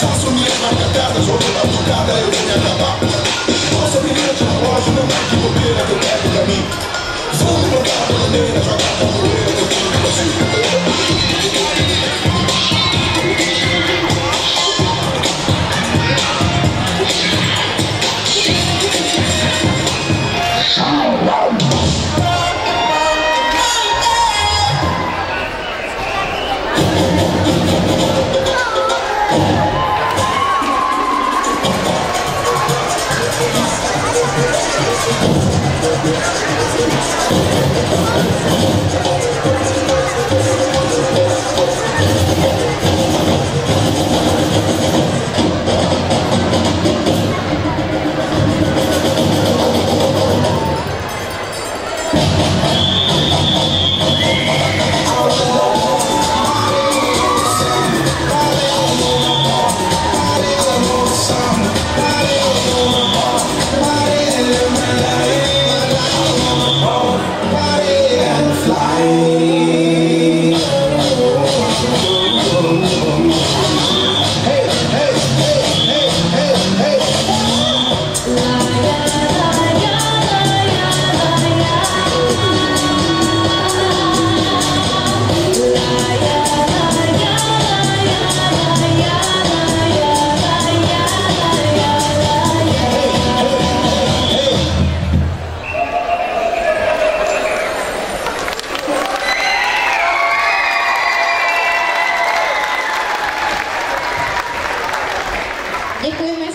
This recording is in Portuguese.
Faço minhas marcadas, jogo na eu vou me acabar. Nossa menina de relógio, não é de bobeira eu pego pra mim. Vamos botar a bandeira, jogar a poeira, fly. Este y